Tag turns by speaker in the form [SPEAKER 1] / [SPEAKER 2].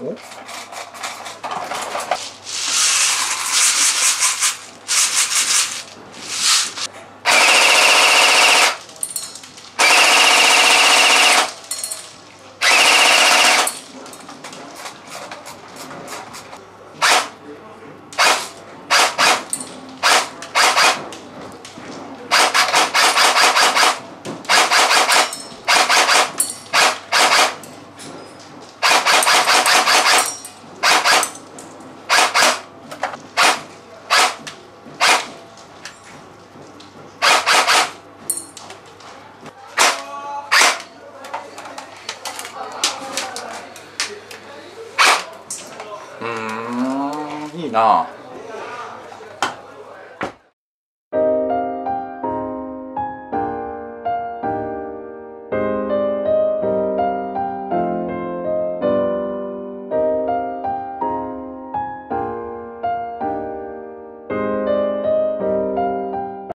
[SPEAKER 1] ¿no? 你呢？